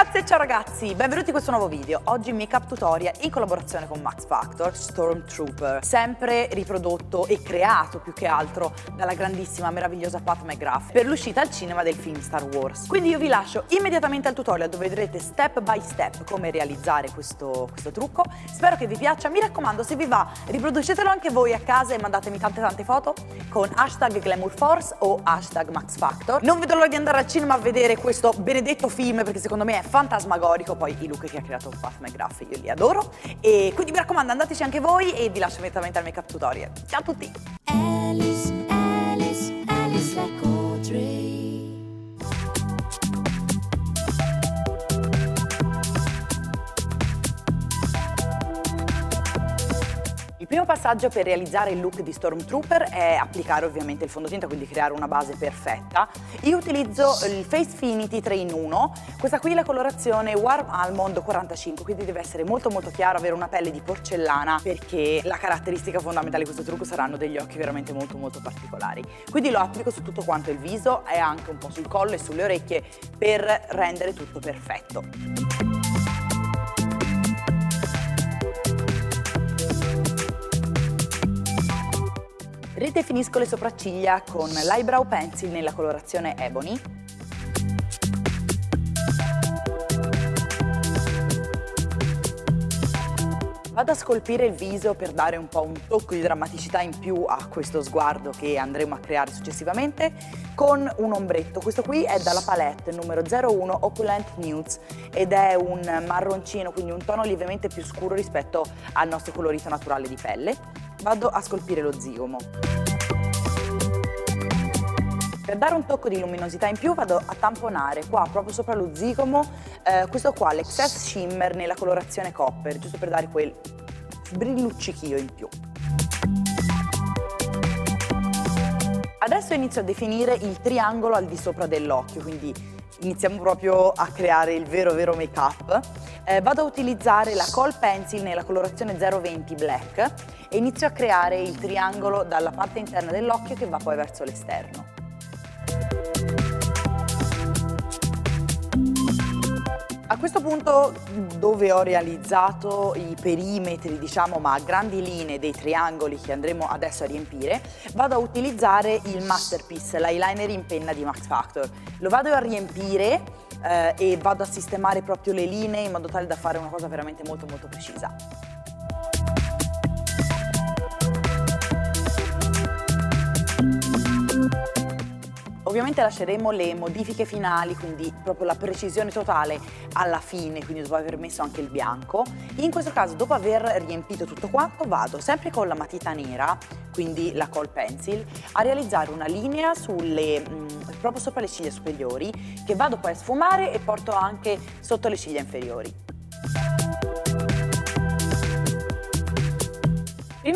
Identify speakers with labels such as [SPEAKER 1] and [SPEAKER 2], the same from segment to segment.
[SPEAKER 1] ragazze e ciao ragazzi, benvenuti in questo nuovo video. Oggi make-up tutorial in collaborazione con Max Factor Stormtrooper, sempre riprodotto e creato più che altro dalla grandissima, meravigliosa Pat McGrath per l'uscita al cinema del film Star Wars. Quindi io vi lascio immediatamente al tutorial dove vedrete step by step come realizzare questo, questo trucco. Spero che vi piaccia, mi raccomando se vi va riproducetelo anche voi a casa e mandatemi tante tante foto con hashtag glamourforce o hashtag maxfactor. Non vedo l'ora di andare al cinema a vedere questo benedetto film perché secondo me è fantasmagorico, poi i look che ha creato Pat McGrath io li adoro e quindi mi raccomando andateci anche voi e vi lascio immediatamente al make up tutorial. Ciao a tutti! Primo passaggio per realizzare il look di Stormtrooper è applicare ovviamente il fondotinta, quindi creare una base perfetta. Io utilizzo il Facefinity 3 in 1, questa qui è la colorazione Warm Almond 45, quindi deve essere molto molto chiaro, avere una pelle di porcellana perché la caratteristica fondamentale di questo trucco saranno degli occhi veramente molto molto particolari. Quindi lo applico su tutto quanto il viso e anche un po' sul collo e sulle orecchie per rendere tutto perfetto. Ridefinisco le sopracciglia con l'eyebrow pencil nella colorazione Ebony. Vado a scolpire il viso per dare un po' un tocco di drammaticità in più a questo sguardo che andremo a creare successivamente con un ombretto. Questo qui è dalla palette numero 01 Opulent Nudes ed è un marroncino, quindi un tono lievemente più scuro rispetto al nostro colorito naturale di pelle. Vado a scolpire lo zigomo. Per dare un tocco di luminosità in più vado a tamponare qua proprio sopra lo zigomo eh, questo qua, l'Excess Shimmer nella colorazione Copper, giusto per dare quel brilluccichio in più. Adesso inizio a definire il triangolo al di sopra dell'occhio, quindi iniziamo proprio a creare il vero vero make up. Eh, vado a utilizzare la Kohl Pencil nella colorazione 020 Black e inizio a creare il triangolo dalla parte interna dell'occhio che va poi verso l'esterno. Questo punto, dove ho realizzato i perimetri, diciamo, ma a grandi linee dei triangoli che andremo adesso a riempire, vado a utilizzare il Masterpiece, l'eyeliner in penna di Max Factor. Lo vado a riempire eh, e vado a sistemare proprio le linee in modo tale da fare una cosa veramente molto molto precisa. Ovviamente lasceremo le modifiche finali, quindi proprio la precisione totale alla fine, quindi dopo aver messo anche il bianco. In questo caso, dopo aver riempito tutto quanto, vado sempre con la matita nera, quindi la Kohl Pencil, a realizzare una linea sulle, mh, proprio sopra le ciglia superiori, che vado poi a sfumare e porto anche sotto le ciglia inferiori.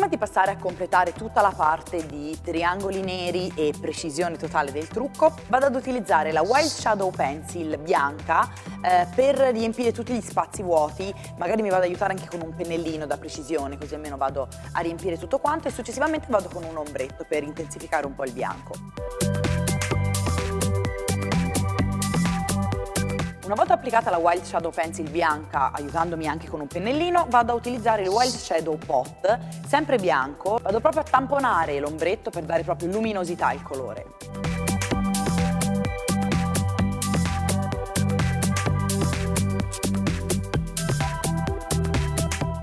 [SPEAKER 1] Prima di passare a completare tutta la parte di triangoli neri e precisione totale del trucco, vado ad utilizzare la Wild Shadow Pencil bianca eh, per riempire tutti gli spazi vuoti, magari mi vado ad aiutare anche con un pennellino da precisione, così almeno vado a riempire tutto quanto e successivamente vado con un ombretto per intensificare un po' il bianco. Una volta applicata la Wild Shadow Pencil bianca, aiutandomi anche con un pennellino, vado a utilizzare il Wild Shadow Pot, sempre bianco, vado proprio a tamponare l'ombretto per dare proprio luminosità al colore.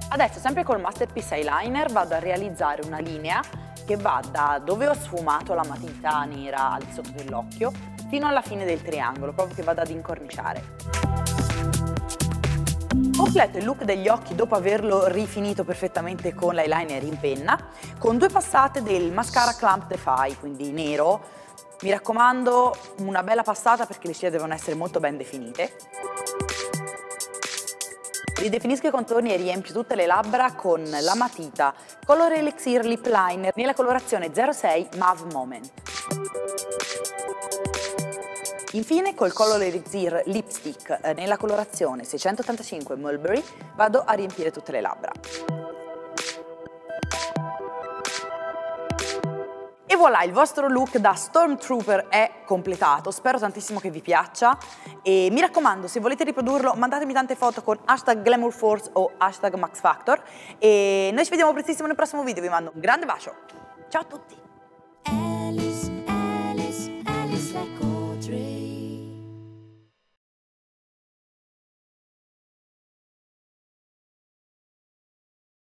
[SPEAKER 1] Adesso, sempre col Masterpiece Eyeliner, vado a realizzare una linea che va da dove ho sfumato la matita nera al sotto dell'occhio fino alla fine del triangolo, proprio che vado ad incorniciare. Completo il look degli occhi dopo averlo rifinito perfettamente con l'eyeliner in penna, con due passate del mascara Clump Defy, quindi nero. Mi raccomando, una bella passata perché le ciglia devono essere molto ben definite. Ridefinisco i contorni e riempio tutte le labbra con la matita Color Elixir Lip Liner nella colorazione 06 Mav Moment. Infine col Color Elixir Lipstick eh, nella colorazione 685 Mulberry vado a riempire tutte le labbra. voilà, il vostro look da Stormtrooper è completato, spero tantissimo che vi piaccia. E mi raccomando, se volete riprodurlo mandatemi tante foto con hashtag glamourforce o hashtag maxfactor e noi ci vediamo prestissimo nel prossimo video, vi mando un grande bacio, ciao a tutti!